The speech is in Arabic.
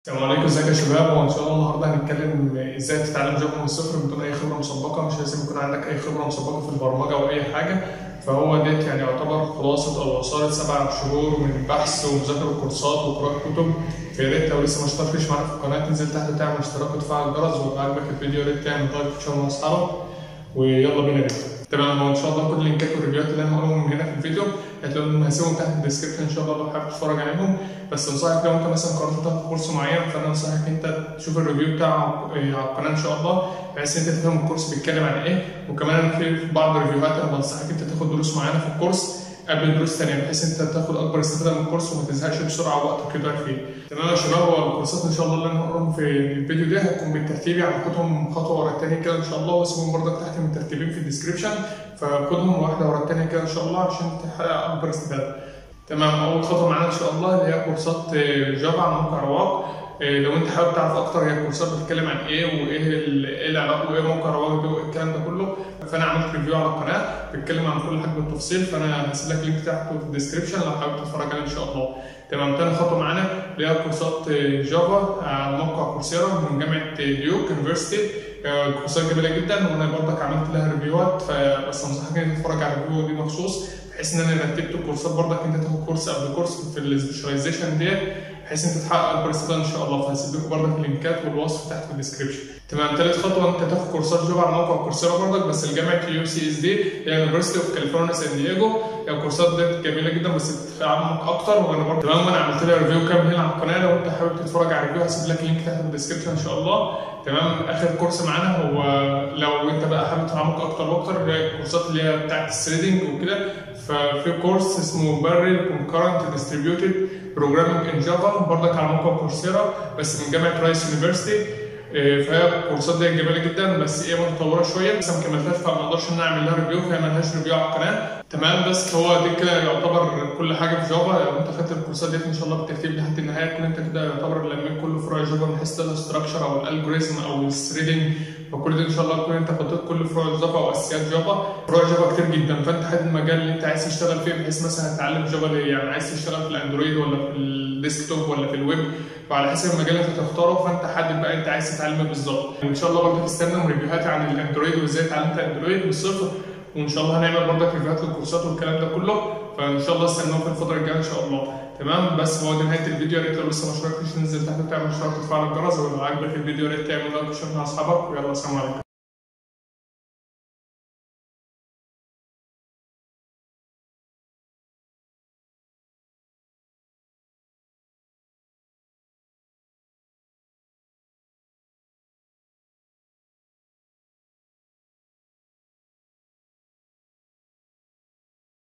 السلام عليكم. ازيك يا شباب؟ وان شاء الله النهارده هنتكلم إزاي تتعلم جافا من الصفر بدون أي خبرة مسبقة. مش لازم يكون عندك أي خبرة مسبقة في البرمجة أو أي حاجة. فهو ديت يعني يعتبر خلاصة أو عصاره سبع شهور من بحث ومذاكرة كورسات وقراءة كتب. فيا ريت لو لسه ما اشتركتش معانا في القناة تنزل تحت تعمل اشتراك وتفعل الجرس ولو عجبك الفيديو. يا ريت تعمل لايك وتشير مع أصحابك. ويلا بينا نبدا تمام. وان شاء الله كل اللينكات والريفيوهات اللي أنا الفيديو هتلاقيهم هسيبهم تحت ال description إن شاء الله لو حابب تتفرج عليهم. بس أنصحك لو أنت مثلا قررت تاخد كورس معين فأنا أنصحك أنت تشوف ال review بتاعه على القناة إن شاء الله بحيث أنت تفهم الكورس بيتكلم عن إيه. وكمان في بعض الريفيوهات أنا بنصحك أنت تاخد دروس معينة في الكورس. قبل دروس ثانية بحيث أنت تاخد أكبر استفاده من الكورس وما تزهقش بسرعة وقتك يضيع فيه. تمام يا شباب هو الكورسات إن شاء الله اللي هقولهم في الفيديو ده هتكون بالترتيب يعني خدهم خطوة ورا الثانية كده إن شاء الله واسيبهم برضك تحت مترتبين في ال description فخدهم واحدة ورا الثانية كده إن شاء الله عشان تحقق أكبر استفاده. تمام أول خطوة معانا إن شاء الله اللي هي كورسات جافا على موقع رواق لو أنت حابب تعرف أكتر هي الكورسات بتتكلم عن إيه وإيه إيه العلاقة وإيه موقع رواق ده وايه الكلام ده كله فأنا عملت review على القناة بيتكلم عن كل حاجة بالتفصيل فأنا هسيب لك link تحت في ال description لو حابب تتفرج عليه إن شاء الله. تمام تاني خطوة معانا اللي هي كورسات جافا على موقع كورسيرا من جامعة ديوك university كورسات جميلة جدا وأنا برضك عملت لها review هات فبس أنصحك انك تتفرج على ال review دي مخصوص بحيث إن أنا رتبت الكورسات برضك أنت تاخد كورس قبل كورس في ال specialization ديت. بحيث انت تحقق اكبر استفاده إن شاء الله. فهسيب لكم برضك ال link ات والوصف تحت في ال description تمام. تالت خطوة أنت تاخد كورسات جافا على موقع كورسيرا برضك بس الجامعة UCSD هي University of California San Diego هي الكورسات دي جميلة جدا بس بتتعمق أكتر. وأنا برضه تمام أنا عملت لها review كامل هنا على القناة. لو أنت حابب تتفرج على ال review هسيب لك link تحت في ال description إن شاء الله. تمام؟ آخر كورس معانا هو لو أنت بقى حابب تتعمق أكتر وأكتر الكورسات اللي هي بتاعت ال threading وكده. ففي كورس اسمه Parallel Concurrent Distributed Programming in Java برضك على موقع كورسيرا بس من جامعة رايس university فهي الكورسات دي جميلة جدا بس إيه متطورة شوية. لسه ما كملتهاش فما أقدرش إن أعمل لها review فهي مالهاش review على القناة. تمام بس هو دي كده يعتبر كل حاجة في جافا لو انت خدت الكورسات دي إن شاء الله بالترتيب لحد النهاية تكون انت كده يعتبر لميت كل فروع جافا من حيث ال structure أو ال algorithm أو ال threading فكل ده إن شاء الله تكون أنت خطيت كل فروع جافا أو أساسيات جافا فروع جافا كتير جدا. فأنت حدد المجال اللي أنت عايز تشتغل فيه بحيث مثلا تتعلم جافا ليه؟ يعني عايز تشتغل في الأندرويد ولا في ال desktop ولا في الويب. فعلى حسب المجال اللي أنت تختاره فأنت حدد بقى أنت عايز تتعلم بالظبط. وان شاء الله برضه تستنى review هاتي عن الأندرويد وإزاي اتعلمت اندرويد من الصفر وإن شاء الله هنعمل برضك review هات للكورسات والكلام ده كله. فإن شاء الله استنونا في الفترة الجاية إن شاء الله. تمام؟ بس هو دي نهاية الفيديو يا ريت لو لسه ما اشتركتش تنزل تحت وتعمل اشتراك وتفعل الجرس. ولو عجبك الفيديو يا ريت تعمل like و share مع أصحابك. ويلا سلام عليكم.